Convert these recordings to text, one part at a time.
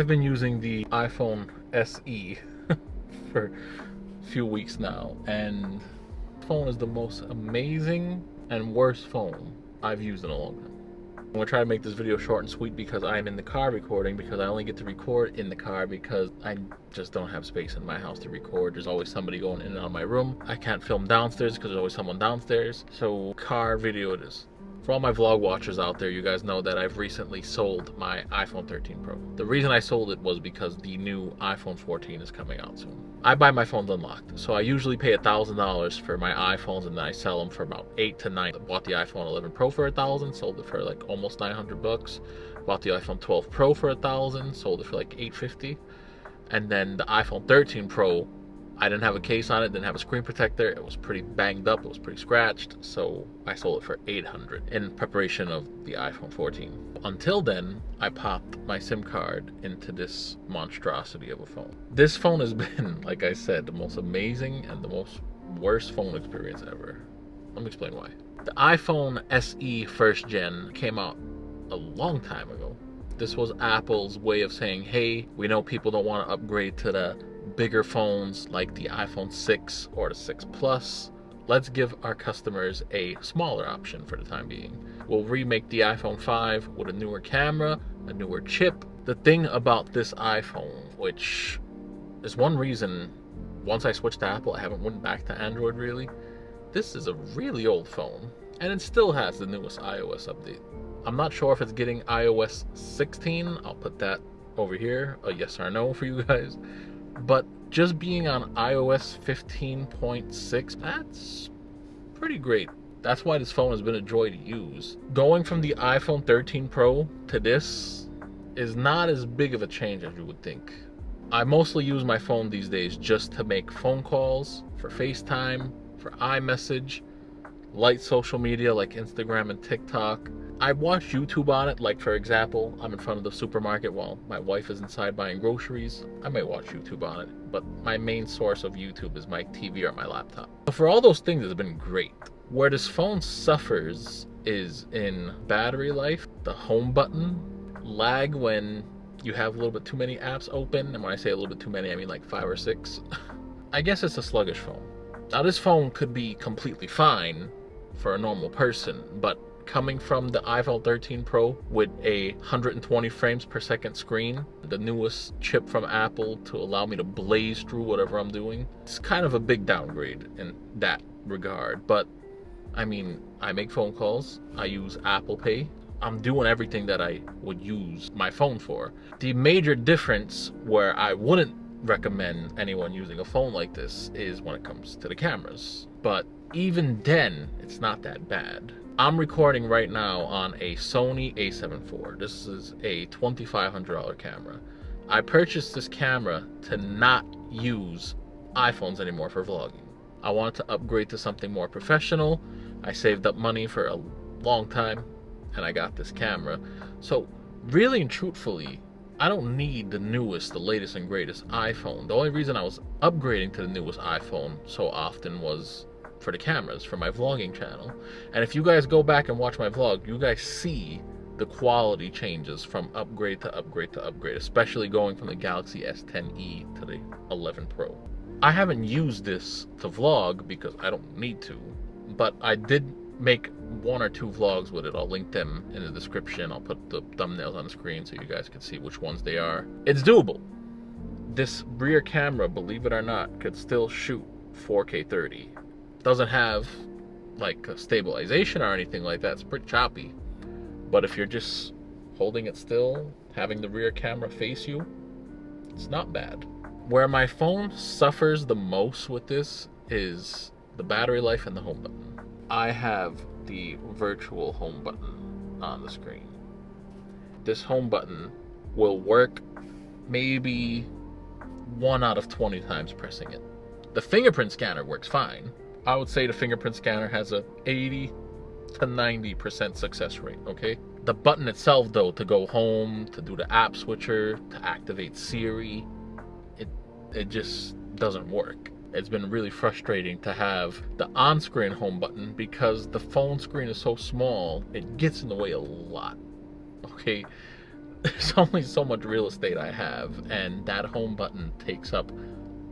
I've been using the iPhone SE for a few weeks now, and phone is the most amazing and worst phone I've used in a long time. I'm gonna try to make this video short and sweet because I'm in the car recording because I only get to record in the car because I just don't have space in my house to record. There's always somebody going in and out of my room. I can't film downstairs because there's always someone downstairs. So car video it is. For all my vlog watchers out there, you guys know that I've recently sold my iPhone 13 Pro. The reason I sold it was because the new iPhone 14 is coming out soon. I buy my phones unlocked, so I usually pay $1,000 for my iPhones and then I sell them for about 8 to 9. I bought the iPhone 11 Pro for 1000 sold it for like almost 900 bucks. Bought the iPhone 12 Pro for 1000 sold it for like 850 And then the iPhone 13 Pro I didn't have a case on it, didn't have a screen protector. It was pretty banged up, it was pretty scratched, so I sold it for 800 in preparation of the iPhone 14. Until then, I popped my SIM card into this monstrosity of a phone. This phone has been, like I said, the most amazing and the most worst phone experience ever. Let me explain why. The iPhone SE first gen came out a long time ago. This was Apple's way of saying, hey, we know people don't want to upgrade to the bigger phones like the iPhone 6 or the 6 Plus, let's give our customers a smaller option for the time being. We'll remake the iPhone 5 with a newer camera, a newer chip. The thing about this iPhone, which is one reason once I switched to Apple, I haven't went back to Android really. This is a really old phone, and it still has the newest iOS update. I'm not sure if it's getting iOS 16. I'll put that over here, a yes or no for you guys. But just being on iOS 15.6, that's pretty great. That's why this phone has been a joy to use. Going from the iPhone 13 Pro to this is not as big of a change as you would think. I mostly use my phone these days just to make phone calls, for FaceTime, for iMessage, light social media like Instagram and TikTok, I watch YouTube on it. Like, for example, I'm in front of the supermarket while my wife is inside buying groceries. I might watch YouTube on it, but my main source of YouTube is my TV or my laptop. But for all those things, it's been great. Where this phone suffers is in battery life, the home button, lag when you have a little bit too many apps open. And when I say a little bit too many, I mean like five or six. I guess it's a sluggish phone. Now, this phone could be completely fine for a normal person, but coming from the iPhone 13 Pro with a 120 frames per second screen, the newest chip from Apple to allow me to blaze through whatever I'm doing. It's kind of a big downgrade in that regard, but I mean, I make phone calls, I use Apple Pay, I'm doing everything that I would use my phone for. The major difference where I wouldn't recommend anyone using a phone like this is when it comes to the cameras. But even then, it's not that bad. I'm recording right now on a Sony a7 IV. This is a $2,500 camera. I purchased this camera to not use iPhones anymore for vlogging. I wanted to upgrade to something more professional. I saved up money for a long time and I got this camera. So, really and truthfully, I don't need the newest, the latest and greatest iPhone. The only reason I was upgrading to the newest iPhone so often was for the cameras for my vlogging channel. And if you guys go back and watch my vlog, you guys see the quality changes from upgrade to upgrade to upgrade, especially going from the Galaxy S10e to the 11 Pro. I haven't used this to vlog because I don't need to, but I did make one or two vlogs with it. I'll link them in the description. I'll put the thumbnails on the screen so you guys can see which ones they are. It's doable. This rear camera, believe it or not, could still shoot 4K 30 doesn't have like a stabilization or anything like that. It's pretty choppy. But if you're just holding it still, having the rear camera face you, it's not bad. Where my phone suffers the most with this is the battery life and the home button. I have the virtual home button on the screen. This home button will work maybe one out of 20 times pressing it. The fingerprint scanner works fine, I would say the fingerprint scanner has a 80 to 90% success rate, okay? The button itself though, to go home, to do the app switcher, to activate Siri, it it just doesn't work. It's been really frustrating to have the on-screen home button because the phone screen is so small, it gets in the way a lot. Okay? there's only so much real estate I have, and that home button takes up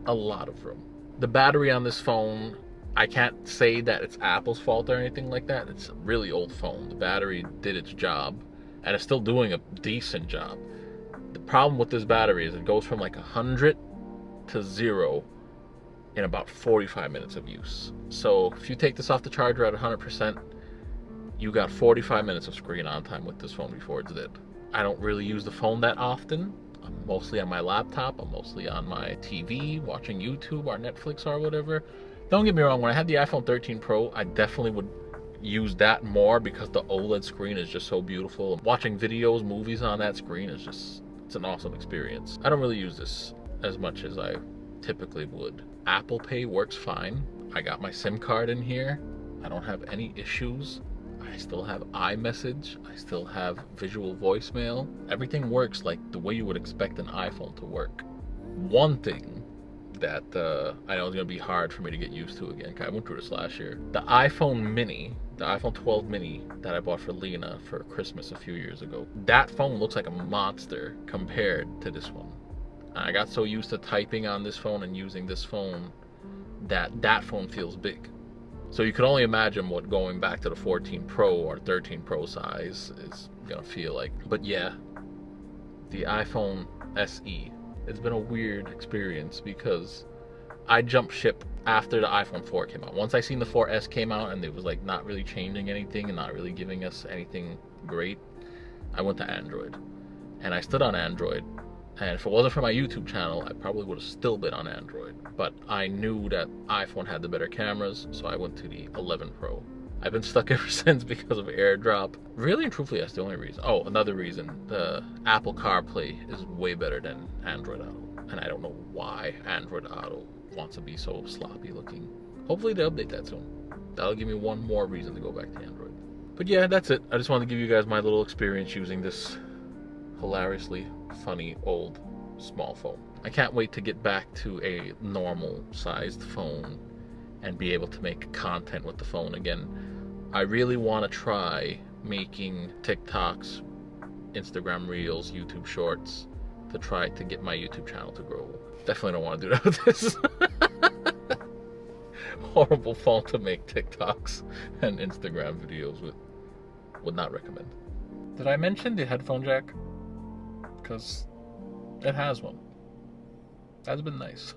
a lot of room. The battery on this phone, I can't say that it's Apple's fault or anything like that. It's a really old phone. The battery did its job, and it's still doing a decent job. The problem with this battery is it goes from like 100 to zero in about 45 minutes of use. So if you take this off the charger at 100%, you got 45 minutes of screen on time with this phone before it's dead. I don't really use the phone that often. I'm mostly on my laptop. I'm mostly on my TV, watching YouTube or Netflix or whatever. Don't get me wrong, when I had the iPhone 13 Pro, I definitely would use that more because the OLED screen is just so beautiful. Watching videos, movies on that screen is just, it's an awesome experience. I don't really use this as much as I typically would. Apple Pay works fine. I got my SIM card in here. I don't have any issues. I still have iMessage. I still have visual voicemail. Everything works like the way you would expect an iPhone to work. One thing that uh, I know going to be hard for me to get used to again. I went through this last year. The iPhone Mini, the iPhone 12 Mini that I bought for Lena for Christmas a few years ago, that phone looks like a monster compared to this one. I got so used to typing on this phone and using this phone that that phone feels big. So you can only imagine what going back to the 14 Pro or 13 Pro size is gonna feel like. But yeah, the iPhone SE. It's been a weird experience because I jumped ship after the iPhone 4 came out. Once I seen the 4S came out and it was like not really changing anything and not really giving us anything great, I went to Android. And I stood on Android and if it wasn't for my YouTube channel, I probably would have still been on Android. But I knew that iPhone had the better cameras, so I went to the 11 Pro. I've been stuck ever since because of AirDrop. Really and truthfully, that's the only reason. Oh, another reason. The Apple CarPlay is way better than Android Auto. And I don't know why Android Auto wants to be so sloppy looking. Hopefully they update that soon. That'll give me one more reason to go back to Android. But yeah, that's it. I just wanted to give you guys my little experience using this hilariously funny old small phone. I can't wait to get back to a normal sized phone and be able to make content with the phone again. I really want to try making TikToks, Instagram Reels, YouTube Shorts to try to get my YouTube channel to grow. Definitely don't want to do that with this. Horrible phone to make TikToks and Instagram videos with. Would not recommend. Did I mention the headphone jack? because it has one. That's been nice.